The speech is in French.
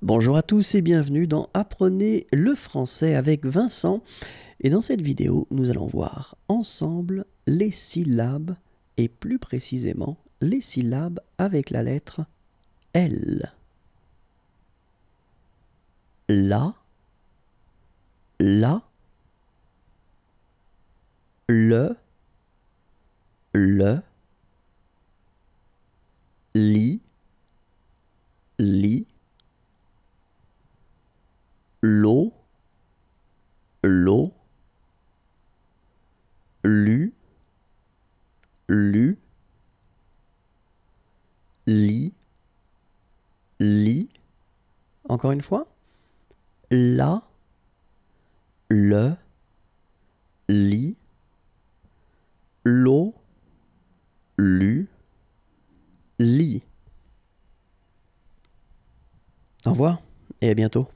Bonjour à tous et bienvenue dans Apprenez le français avec Vincent. Et dans cette vidéo, nous allons voir ensemble les syllabes et plus précisément les syllabes avec la lettre L. La, la, le, le, li, li, l'eau, l'eau, lu, lu, li, li, encore une fois, la, le, li, l'eau, lu, li. Au et à bientôt.